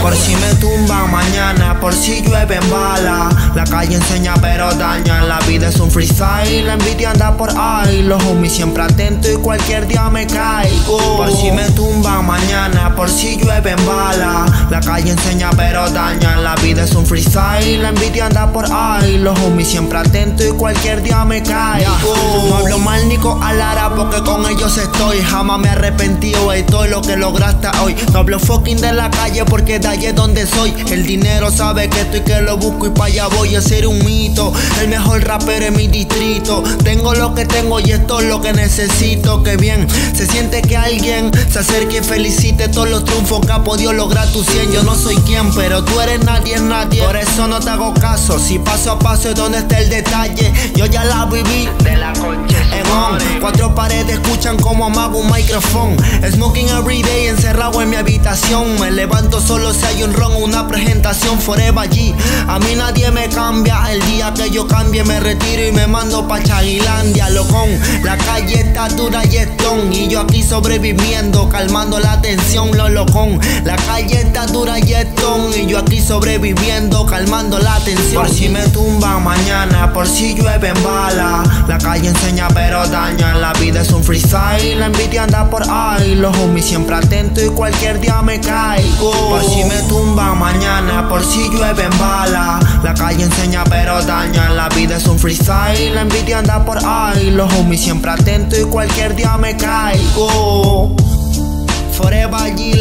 Por si me tumba mañana, por si llueve en bala. La calle enseña pero daña, la vida es un freestyle. La envidia anda por ahí, los homies siempre atentos y cualquier día me caigo. Por si me tumba mañana, por si llueve en bala. La calle enseña pero daña, la vida es un freestyle. La envidia anda por ahí, los homies siempre atentos y cualquier día me caigo. No hablo mal ni con Alara porque con ellos estoy. Jamás me he arrepentido de todo lo que lograste hoy. No hablo fucking de la calle porque de allí es donde soy. El dinero sabe que estoy que lo busco y para allá voy a ser un mito. El mejor rapero en mi distrito. Tengo lo que tengo y esto es lo que necesito. Que bien, se siente que alguien se acerque y felicite todos los triunfos que ha podido lograr tu 100. Yo no soy quien, pero tú eres nadie, nadie. Por eso no te hago caso. Si paso a paso es donde está el detalle. Yo ya la viví. De la concha cuatro paredes escuchan como amago un micrófono. Smoking every day, encerrado en mi habitación. Me levanto solo si hay un ron o una presentación. Forever allí, a mí nadie me cambia. El día que yo cambie, me retiro y me mando pa' Chaguilandia, locón. La calle está dura y estón. Y yo aquí sobreviviendo, calmando la tensión, lo locón. La calle está dura y estón. Y yo aquí sobreviviendo, calmando la tensión. Por si me tumba mañana, por si llueve en bala. La calle enseña pero daña, la vida es un freestyle. La envidia anda por ahí, los homies siempre atentos y cualquier día me caigo. Por si me tumba mañana, por si llueve en bala. La calle enseña pero daña, la vida es un freestyle. La envidia anda por ahí, los homies siempre atentos y cualquier día me caigo. Forever allí